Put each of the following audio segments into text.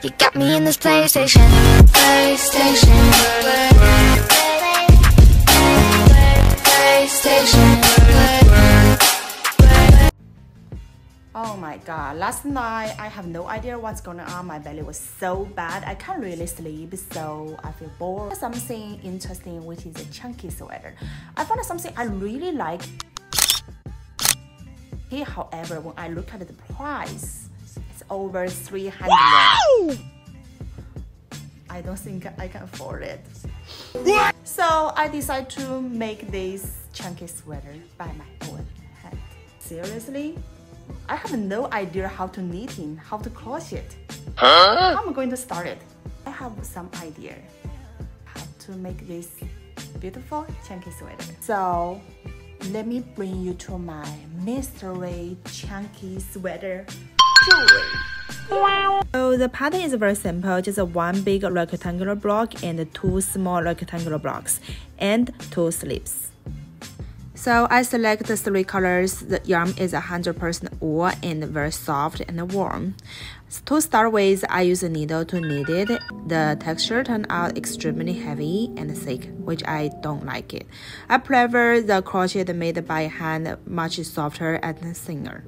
You got me in this PlayStation. PlayStation. PlayStation. Oh my god, last night I have no idea what's going on. My belly was so bad. I can't really sleep, so I feel bored. Something interesting, which is a chunky sweater. I found something I really like. Here, however, when I look at the price, it's over 300. Wow! I don't think I can afford it. What? So I decided to make this chunky sweater by my own hand. Seriously? I have no idea how to knitting, how to crochet. Huh? I'm going to start it. I have some idea how to make this beautiful chunky sweater. So let me bring you to my mystery chunky sweater So the pattern is very simple, just one big rectangular block and two small rectangular blocks and two slips. So I select the three colors. The yarn is 100% wool and very soft and warm. To start with, I use a needle to knit it. The texture turned out extremely heavy and thick, which I don't like it. I prefer the crochet made by hand much softer and thinner.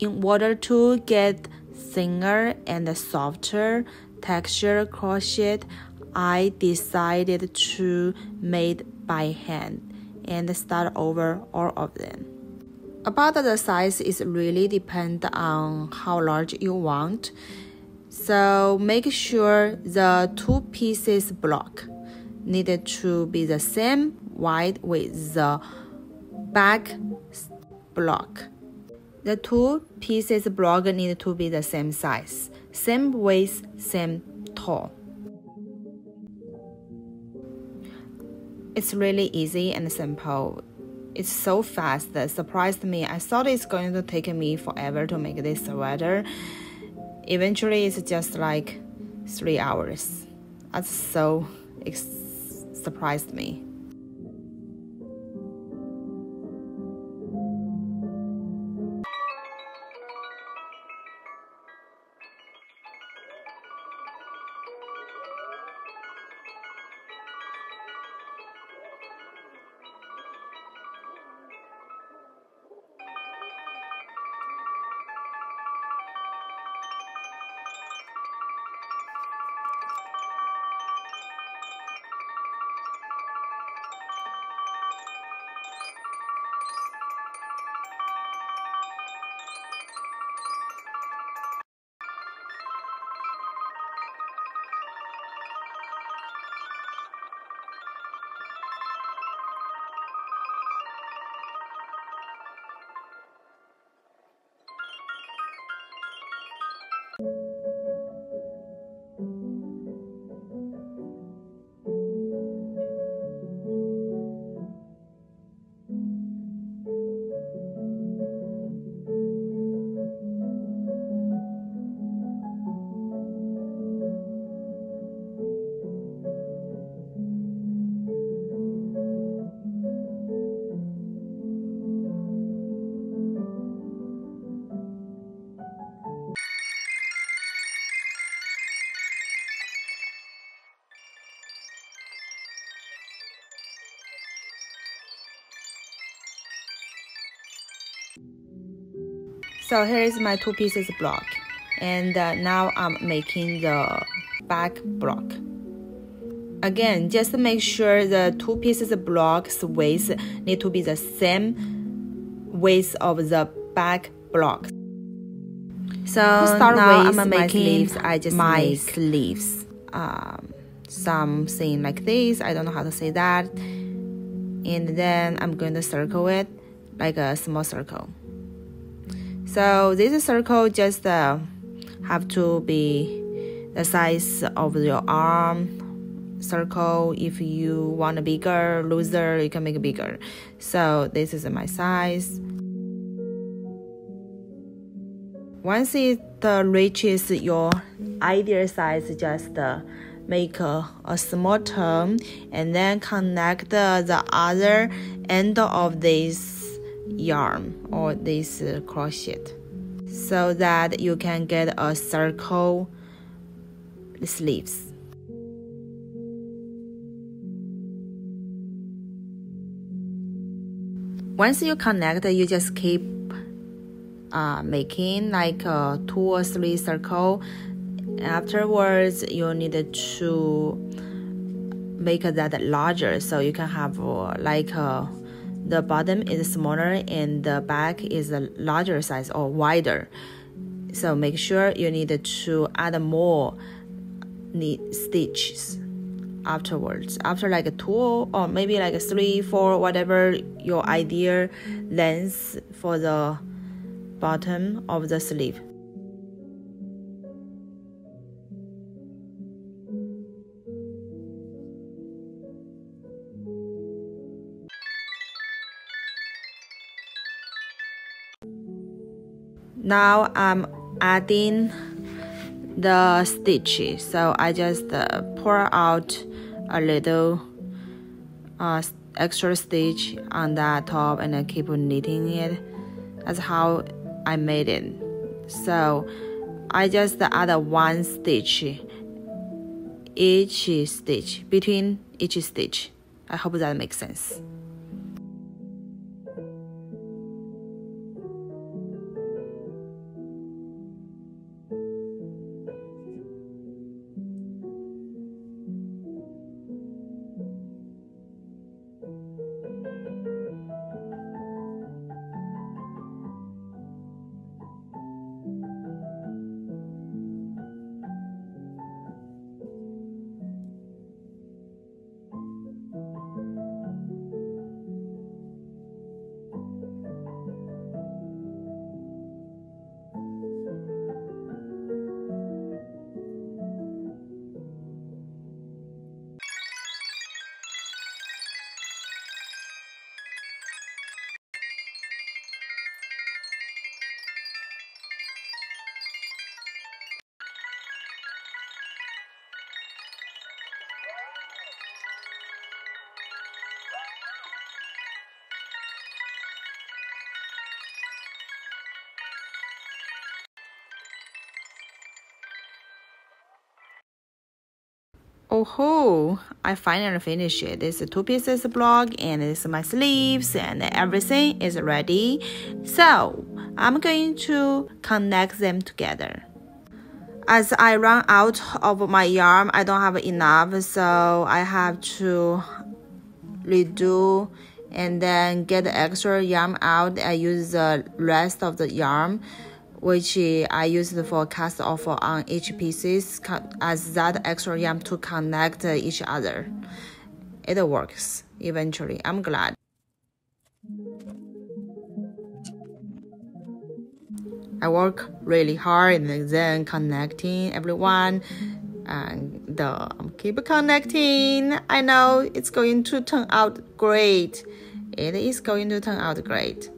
In order to get thinner and softer texture crochet, I decided to made by hand and start over all of them. About the size is really depend on how large you want. So make sure the two pieces block needed to be the same wide with the back block. The two pieces block need to be the same size, same width, same tall. It's really easy and simple. It's so fast that surprised me. I thought it's going to take me forever to make this sweater. Eventually, it's just like three hours. That's so it surprised me. So here is my two pieces block. And uh, now I'm making the back block. Again, just to make sure the two pieces of blocks width need to be the same width of the back block. So start now with I'm making sleeves. I just my make sleeves. Um, something like this. I don't know how to say that. And then I'm going to circle it like a small circle. So this circle just uh, have to be the size of your arm circle. If you want a bigger, looser, you can make it bigger. So this is my size. Once it uh, reaches your ideal size, just uh, make a, a small turn and then connect the other end of this yarn or this uh, crochet. so that you can get a circle sleeves. Once you connect, you just keep uh, making like a two or three circle. Afterwards, you need to make that larger so you can have uh, like uh, the bottom is smaller and the back is a larger size or wider. So make sure you need to add more knit stitches afterwards after like a two or maybe like a three four whatever your ideal length for the bottom of the sleeve now I'm adding the stitch. So I just uh, pour out a little uh, extra stitch on that top and I keep knitting it. That's how I made it. So I just add one stitch each stitch between each stitch. I hope that makes sense Ho! I finally finished it. This two pieces block and is my sleeves and everything is ready. So I'm going to connect them together. As I run out of my yarn, I don't have enough, so I have to redo and then get the extra yarn out. I use the rest of the yarn which I used for cast off on each pieces as that extra yarn to connect each other. It works eventually. I'm glad. I work really hard and then connecting everyone and the um, keep connecting. I know it's going to turn out great. It is going to turn out great.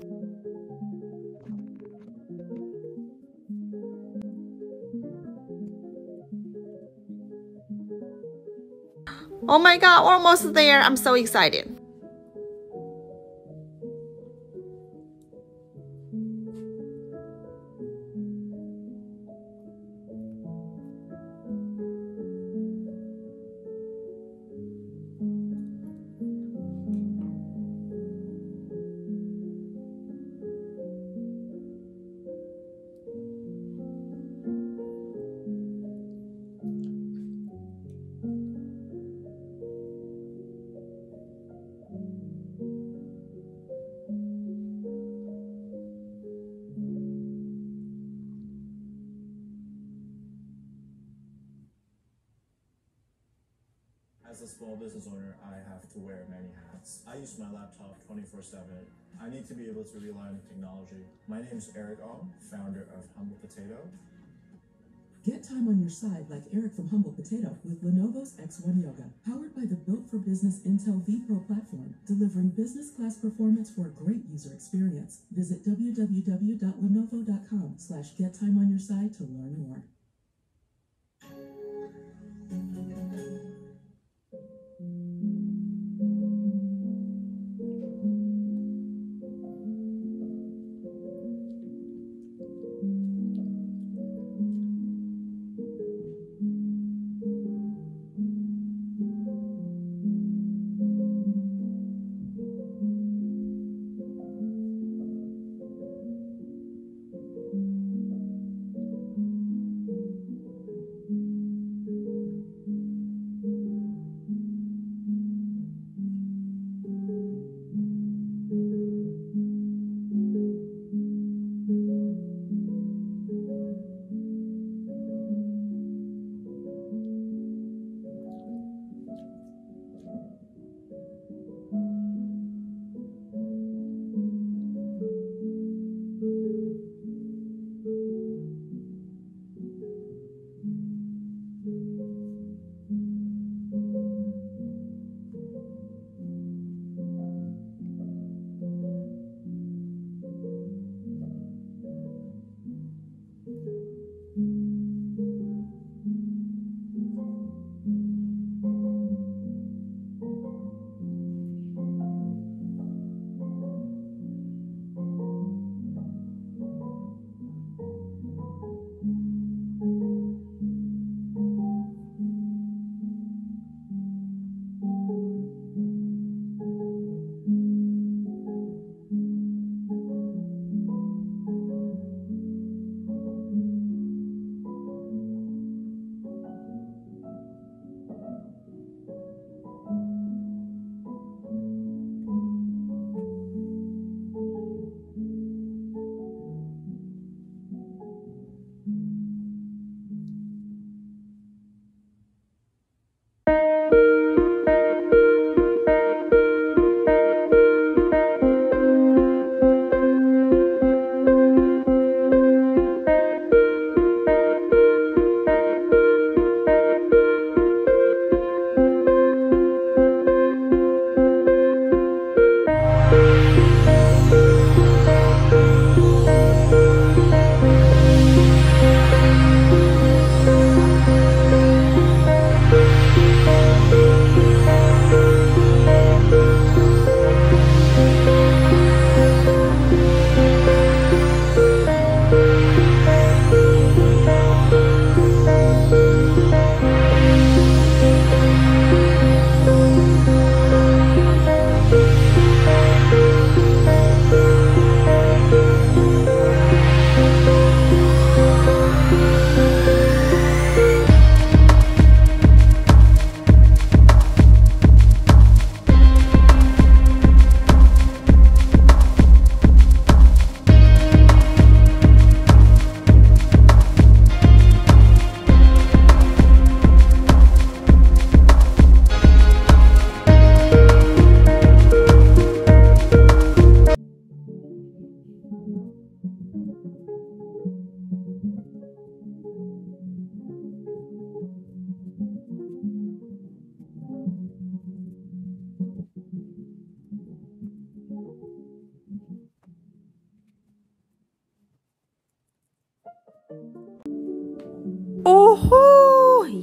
Oh my god, almost there. I'm so excited. Business owner, I have to wear many hats. I use my laptop 24-7. I need to be able to rely on technology. My name is Eric Ong, founder of Humble Potato. Get time on your side like Eric from Humble Potato with Lenovo's X1 Yoga. Powered by the Built for Business Intel vPro platform, delivering business class performance for a great user experience. Visit www.lenovo.com slash get time on your side to learn more.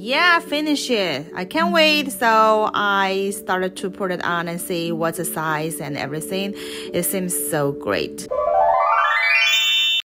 Yeah, finish it. I can't wait. So I started to put it on and see what's the size and everything. It seems so great.